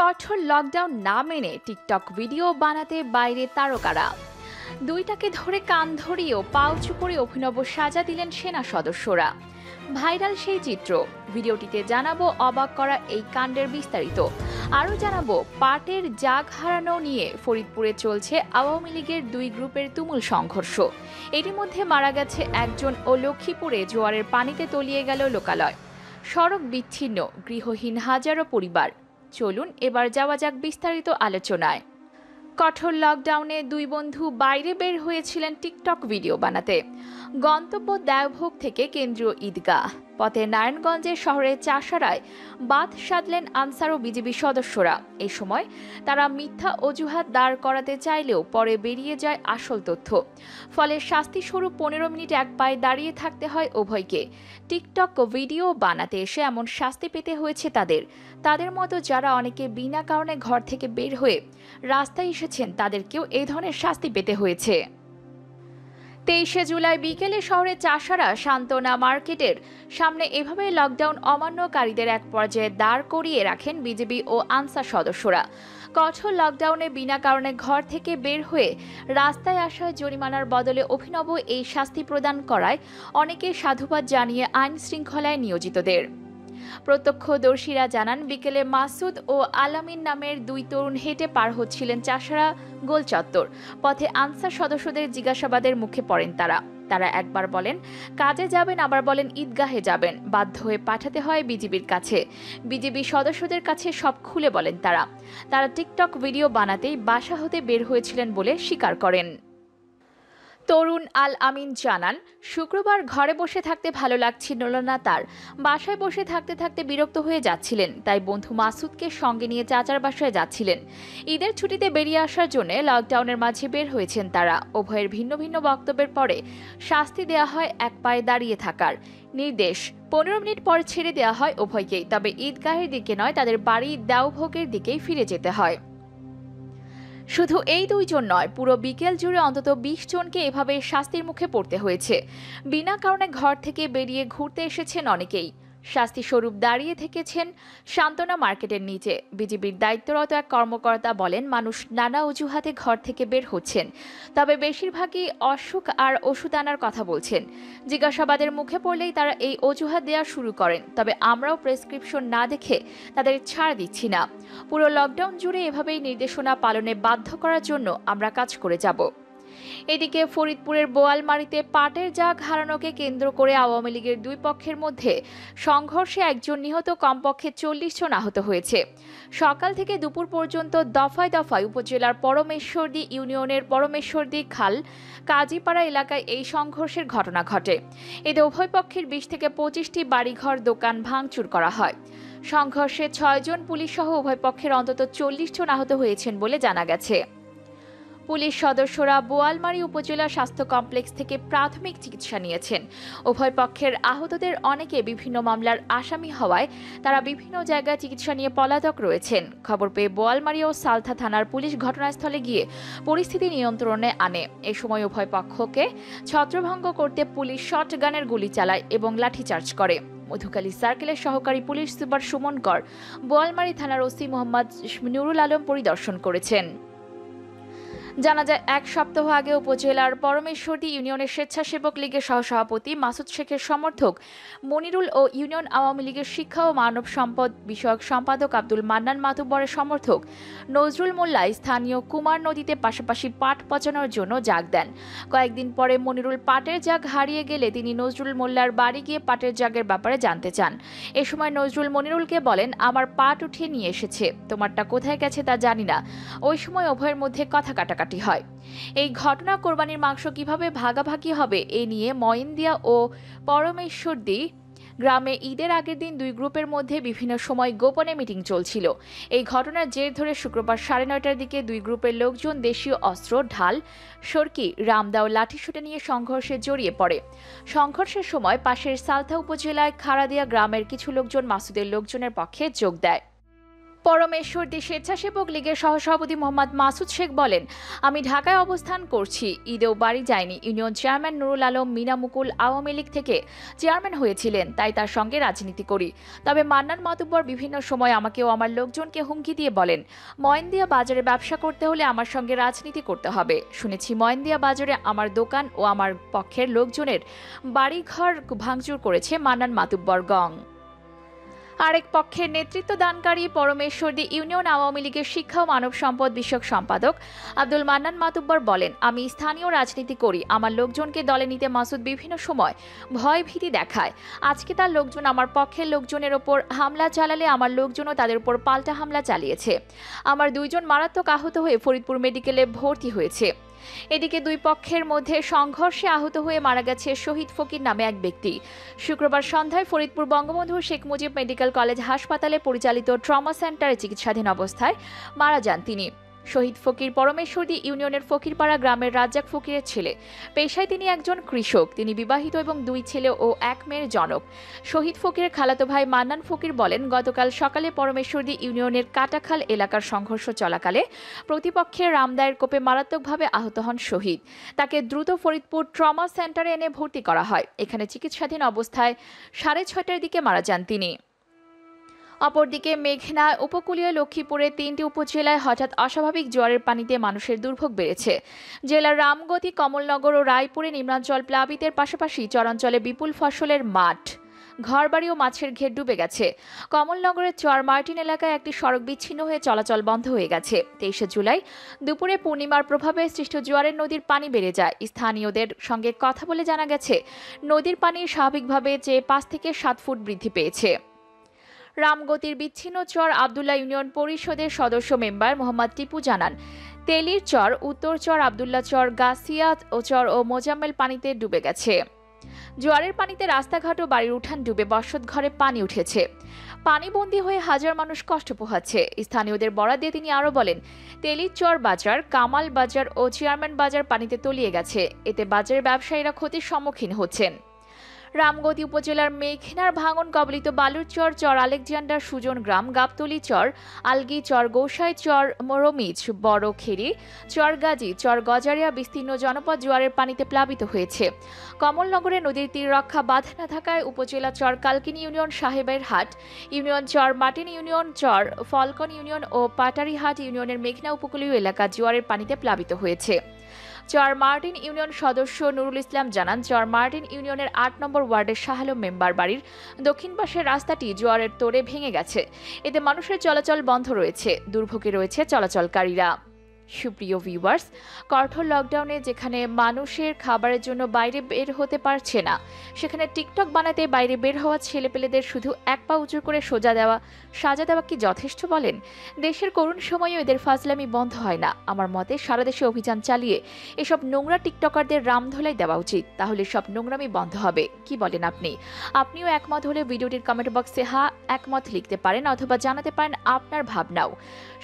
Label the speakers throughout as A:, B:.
A: কঠোর লকডাউন না মেনে টিকটক ভিডিও বানাতে বাইরে তারকারা। দুইটাকে ধরে কান ধরিয়েও পাউচু করে অভিনব সাজা দিলেন সেনা সদস্যরা। ভাইরাল সেই চিত্র। ভিডিওটিতে জানাব অবাক করা এই কাণ্ডের বিস্তারিত। আরও জানাব, পাটের জাগ হারানো নিয়ে ফরিদপুরে চলছে আওয়ামী লীগের দুই গ্রুপের তুমুল সংঘর্ষ। এরই মধ্যে মারা গেছে একজন ও লক্ষ্মীপুরে জোয়ারের পানিতে তলিয়ে গেল লোকালয়। সড়ক বিচ্ছিন্ন, গৃহহীন হাজারো পরিবার। চলুন, এবার যাওয়া যাক বিস্তারিত আলোচনায়। কঠোর লকডাউনে দুই বন্ধু বাইরে বের হয়েছিলেন টিকটক ভিডিও বানাতে। গন্তব্য দেওভোগ থেকে কেন্দ্রীয় ঈদগাহ। পথে নারায়ণগঞ্জের শহরের চাষারায় বাদ সাধলেন আনসার ও বিজেপি সদস্যরা। এই সময় তারা মিথ্যা অজুহাত দাঁড় করাতে চাইলেও পরে বেরিয়ে যায় আসল তথ্য। ফলে শাস্তিস্বরূপ পনেরো মিনিট এক পায়ে দাঁড়িয়ে থাকতে হয় উভয়কে। টিকটক ভিডিও বানাতে এসে এমন শাস্তি পেতে হয়েছে তাদের। তাদের মতো যারা অনেকে বিনা কারণে ঘর থেকে বের হয়ে রাস্তায় এসেছেন, তাদেরকেও এই ধরনের শাস্তি পেতে হয়েছে। তেইশে জুলাই বিকেলে শহরে চাষারা সান্ত্বনা মার্কেটের সামনে এভাবে লকডাউন অমান্যকারীদের এক পর্যায়ে দাঁড় করিয়ে রাখেন বিজেপি ও আনসার সদস্যরা। কঠোর লকডাউনে বিনা কারণে ঘর থেকে বের হয়ে রাস্তায় আসায় জরিমানার বদলে অভিনব এই শাস্তি প্রদান করায় অনেকে সাধুবাদ জানিয়ে আইন শৃঙ্খলায় নিয়োজিতদের। প্রত্যক্ষদর্শীরা জানান, বিকেলে মাসুদ ও আলামিন নামের দুই তরুণ হেঁটে পার হচ্ছিলেন চাষারা গোল চত্বর। পথে আনসার সদস্যদের জিজ্ঞাসাবাদের মুখে পড়েন তারা। তারা একবার বলেন, কাজে যাবেন, আবার বলেন, ঈদগাহে যাবেন। বাধ্য হয়ে পাঠাতে হয় বিজিবির কাছে। বিজিবি সদস্যদের কাছে সব খুলে বলেন তারা। তারা টিকটক ভিডিও বানাতেই বাসা হতে বের হয়েছিলেন বলে স্বীকার করেন। তরুণ আল আমিন জানান, শুক্রবার ঘরে বসে থাকতে ভালো লাগছিল না তার। বাসায় বসে থাকতে থাকতে বিরক্ত হয়ে যাচ্ছিলেন, তাই বন্ধু মাসুদকে সঙ্গে নিয়ে চাচার বাসায় যাচ্ছিলেন। ঈদের ছুটিতে বেরিয়ে আসার জন্য লকডাউনের মাঝে বের হয়েছেন তারা। উভয়ের ভিন্ন ভিন্ন বক্তব্যের পরে শাস্তি দেওয়া হয় এক পায়ে দাঁড়িয়ে থাকার। নির্দেশ, পনেরো মিনিট পর ছেড়ে দেওয়া হয় উভয়কেই, তবে ঈদগাহের দিকে নয়, তাদের বাড়ি দেওভোগের দিকেই ফিরে যেতে হয়। শুধু এই দুইজন নয়, পুরো বিকেল জুড়ে অন্তত বিশ জনকে এভাবে শাস্তির মুখে পড়তে হয়েছে। বিনা কারণে ঘর থেকে বেরিয়ে ঘুরতে এসেছেন অনেকেই। শাস্তি স্বরূপ দাঁড়িয়ে থেকেছেন সান্ত্বনা মার্কেটের নিচে। বিজেপির দায়িত্বরত এক কর্মকর্তা বলেন, মানুষ নানা অজুহাতে ঘর থেকে বের হচ্ছেন। তবে বেশিরভাগই অসুখ আর ওষুধ আনার কথা বলছেন। জিজ্ঞাসাবাদের মুখে পড়লেই তারা এই অজুহাত দেওয়া শুরু করেন। তবে আমরাও প্রেসক্রিপশন না দেখে তাদের ছাড় দিচ্ছি না। পুরো লকডাউন জুড়ে এভাবেই নির্দেশনা পালনে বাধ্য করার জন্য আমরা কাজ করে যাব। এদিকে ফরিদপুরের বোয়ালমারিতে পাটের জাগ হারানোকে কেন্দ্র করে আওয়ামী লীগের দুই পক্ষের মধ্যে সংঘর্ষে একজন নিহত কমপক্ষে চল্লিশ জন আহত হয়েছে। সকাল থেকে দুপুর পর্যন্ত দফায় দফায় উপজেলার পরমেশ্বরদী ইউনিয়নের পরমেশ্বরদী খাল, কাজীপাড়া এলাকায় এই সংঘর্ষের ঘটনা ঘটে। এতে উভয় পক্ষের বিশ থেকে পঁচিশটি বাড়িঘর, দোকান ভাঙচুর করা হয়। সংঘর্ষে ছয়জন পুলিশ সহ উভয় পক্ষের অন্তত চল্লিশ জন আহত হয়েছেন বলে জানা গেছে। পুলিশ সদস্যরা বোয়ালমারী উপজেলা স্বাস্থ্য কমপ্লেক্স থেকে প্রাথমিক চিকিৎসা নিয়েছেন। উভয় পক্ষের আহতদের অনেকে বিভিন্ন মামলার আসামি হওয়ায় তারা বিভিন্ন জায়গায় চিকিৎসা নিয়ে পলাতক রয়েছেন। খবর পেয়ে বোয়ালমারী ও সালথা থানার পুলিশ ঘটনাস্থলে গিয়ে পরিস্থিতি নিয়ন্ত্রণে আনে। এ সময় উভয় পক্ষকে ছত্রভঙ্গ করতে পুলিশ শটগানের গুলি চালায় এবং লাঠিচার্জ করে। মধুকালী সার্কেলের সহকারী পুলিশ সুপার সুমন কর বোয়ালমারী থানার ওসি মোহাম্মদ নুরুল আলম পরিদর্শন করেছেন। জানা যায়, এক সপ্তাহ আগে উপজেলার পরমেশ্বরদী ইউনিয়নের স্বেচ্ছাসেবক লীগের সহসভাপতি মাসুদ শেখের সমর্থক মনিরুল ও ইউনিয়ন আওয়ামী লীগের শিক্ষা ও মানব সম্পদ বিষয়ক সম্পাদক আব্দুল মান্নান মাতুব্বরের সমর্থক নজরুল মোল্লা স্থানীয় কুমার নদীতে পাশাপাশি পাট পচানোর জন্য জাগ দেন। কয়েকদিন পরে মনিরুল পাটের জাগ হারিয়ে গেলে তিনি নজরুল মোল্লার বাড়ি গিয়ে পাটের জাগের ব্যাপারে জানতে চান। এ সময় নজরুল মনিরুলকে বলেন, আমার পাট উঠিয়ে নিয়ে এসেছে। তোমারটা কোথায় গেছে তা জানি না। ওই সময় উভয়ের মধ্যে কথা কাটাকাটি কাটাকাটি হয়। এই ঘটনা কোরবানির মাংস কীভাবে ভাগাভাগি হবে এ নিয়ে ময়েন্দিয়া ও পরমেশ্বরদি গ্রামে ঈদের আগের দিন দুই গ্রুপের মধ্যে বিভিন্ন সময় গোপনে মিটিং চলছিল। এই ঘটনার জের ধরে শুক্রবার সাড়ে নয়টার দিকে দুই গ্রুপের লোকজন দেশীয় অস্ত্র, ঢাল, সরকি, রামদা ও লাঠিসুটে নিয়ে সংঘর্ষে জড়িয়ে পড়ে। সংঘর্ষের সময় পাশের সালথা উপজেলায় খাড়াদিয়া গ্রামের কিছু লোকজন মাসুদের লোকজনের পক্ষে যোগ দেয়। পরমেশ্বরদী স্বেচ্ছাসেবক লীগের সহসভাপতি মোহাম্মদ মাসুদ শেখ বলেন, আমি ঢাকায় অবস্থান করছি। ঈদেও বাড়ি যায়নি ইউনিয়ন চেয়ারম্যান নুরুল আলম মিনা মুকুল আওয়ামী লীগ থেকে চেয়ারম্যান হয়েছিলেন, তাই তার সঙ্গে রাজনীতি করি। তবে মান্নান মাতুব্বর বিভিন্ন সময় আমাকে ও আমার লোকজনকে হুমকি দিয়ে বলেন, ময়নদিয়া বাজারে ব্যবসা করতে হলে আমার সঙ্গে রাজনীতি করতে হবে। শুনেছি, ময়নদিয়া বাজারে আমার দোকান ও আমার পক্ষের লোকজনের বাড়িঘর ভাঙচুর করেছে মান্নান মাতুব্বর গং। আরেক পক্ষের নেতৃত্ব দানকারী পরমেশ্বরদী ইউনিয়ন আওয়ামী লীগের শিক্ষা ও মানব সম্পদ বিষয়ক সম্পাদক আব্দুল মান্নান মাতুব্বর বলেন, আমি স্থানীয় রাজনীতি করি। আমার লোকজনকে দলে নিতে মাসুদ বিভিন্ন সময় ভয় ভীতি দেখায়। আজকে তার লোকজন আমার পক্ষের লোকজনের ওপর হামলা চালালে আমার লোকজনও তাদের উপর পাল্টা হামলা চালিয়েছে। আমার দুইজন মারাত্মক আহত হয়ে ফরিদপুর মেডিকেলে ভর্তি হয়েছে। এদিকে দুই পক্ষের মধ্যে সংঘর্ষে আহত হয়ে মারা গেছে শহীদ ফকির নামে এক ব্যক্তি। শুক্রবার সন্ধ্যায় ফরিদপুর বঙ্গবন্ধু শেখ মুজিব মেডিকেল কলেজ হাসপাতালে পরিচালিত ট্রমা সেন্টারে চিকিৎসাধীন অবস্থায় মারা যান তিনি। শহীদ ফকির পরমেশ্বরদী ইউনিয়নের ফকিরপাড়া গ্রামের রাজ্জাক ফকিরের ছেলে। পেশায় তিনি একজন কৃষক। তিনি বিবাহিত এবং দুই ছেলে ও এক মেয়ের জনক। শহীদ ফকিরের খালাতো ভাই মান্নান ফকির বলেন, গতকাল সকালে পরমেশ্বরদী ইউনিয়নের কাটাখাল এলাকার সংঘর্ষ চলাকালে প্রতিপক্ষের রামদায়ের কোপে মারাত্মকভাবে আহত হন শহীদ। তাকে দ্রুত ফরিদপুর ট্রমা সেন্টারে এনে ভর্তি করা হয়। এখানে চিকিৎসাধীন অবস্থায় সাড়ে ছয়টার দিকে মারা যান তিনি। অপরদিকে মেঘনা উপকূলীয় লক্ষ্মীপুরে তিনটি উপজেলায় হঠাৎ অস্বাভাবিক জোয়ারের পানিতে মানুষের দুর্ভোগ বেড়েছে। জেলার রামগতি, কমলনগর ও রায়পুরে নিম্নাঞ্চল প্লাবিতের পাশাপাশি চরাঞ্চলে বিপুল ফসলের মাঠ। ঘরবাড়ি ও মাছের ঘের ডুবে গেছে। কমলনগরের চর মার্টিন এলাকায় একটি সড়ক বিচ্ছিন্ন হয়ে চলাচল বন্ধ হয়ে গেছে। তেইশে জুলাই দুপুরে পূর্ণিমার প্রভাবে সৃষ্ট জোয়ারের নদীর পানি বেড়ে যায়। স্থানীয়দের সঙ্গে কথা বলে জানা গেছে, নদীর পানি স্বাভাবিকভাবে যে পাঁচ থেকে সাত ফুট বৃদ্ধি পেয়েছে। রামগতির বিচ্ছিন্ন চর আবদুল্লাহ ইউনিয়ন পরিষদের সদস্য মেম্বার মোহাম্মদ টিপু জানান, তেলির চর, উত্তর চর আবদুল্লাহ চর, গাছিয়াত ও চর ও মোজাম্মেল পানিতে ডুবে গেছে। জোয়ারের পানিতে রাস্তাঘাট ও বাড়ির উঠান ডুবে বসত ঘরে পানি উঠেছে। পানিবন্দী হয়ে হাজার মানুষ কষ্ট পোহাচ্ছে। স্থানীয়দের বরাদ দিয়ে তিনি আরও বলেন তেলিচর বাজার, কামাল বাজার ও চেয়ারম্যান বাজার পানিতে তলিয়ে গেছে। এতে বাজারের ব্যবসায়ীরা ক্ষতির সম্মুখীন হচ্ছেন। রামগতি উপজেলার মেঘনার ভাঙন কবলিত বালুরচর চর আলেকজান্ডার সুজন গ্রাম, গাবতলি চর, আলগি চর, গোসাই চর মরমিচ বড়খেরি চর গাজী, চর গজারিয়া বিস্তীর্ণ জনপদ জোয়ারের পানিতে প্লাবিত হয়েছে। কমলনগরে নদীর তীর রক্ষা বাঁধ না থাকায় উপজেলা চর কালকিনি ইউনিয়ন, সাহেবের হাট, union Char Martin union, Char Falcon union ও পাটারিহাট ইউনিয়নের মেঘনা উপকূলীয় এলাকা জোয়ারের পানিতে প্লাবিত হয়েছে। চর মার্টিন ইউনিয়ন সদস্য নুরুল ইসলাম জানান, চর মার্টিন ইউনিয়নের আট নম্বর ওয়ার্ডের শাহালো মেম্বার বাড়ির দক্ষিণ পাশের রাস্তাটি জোয়ারের তোড়ে ভেঙে গেছে। এতে মানুষের চলাচল বন্ধ রয়েছে। দুর্ভোগে রয়েছে চলাচলকারীরা। সুপ্রিয় ভিউয়ার্স কঠোর লকডাউনে যেখানে মানুষের খাবারের জন্য বাইরে বের হতে পারছে না, সেখানে টিকটক বানাতে বাইরে বের হওয়া ছেলেপেলেদের শুধু এক পা উঁচু করে সোজা দেওয়া, সাজা দেওয়া কি যথেষ্ট বলেন? দেশের করুণ সময়েও এদের ফাজলামি বন্ধ হয় না। আমার মতে সারা দেশে অভিযান চালিয়ে এসব নোংরা টিকটকারদের রামধোলাই দেওয়া উচিত। তাহলে সব নোংরামি বন্ধ হবে। কি বলেন আপনি? আপনিও একমত হলে ভিডিওটির কমেন্ট বক্সে হা, একমত লিখতে পারেন অথবা জানাতে পারেন আপনার ভাবনাও।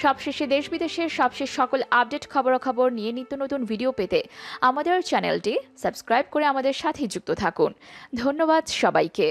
A: সবশেষে দেশ বিদেশের সবশেষ সকল আপডেট খবরাখবর নিয়ে নিত্য নতুন ভিডিও পেতে আমাদের চ্যানেলটি সাবস্ক্রাইব করে আমাদের সাথে যুক্ত থাকুন। ধন্যবাদ সবাইকে।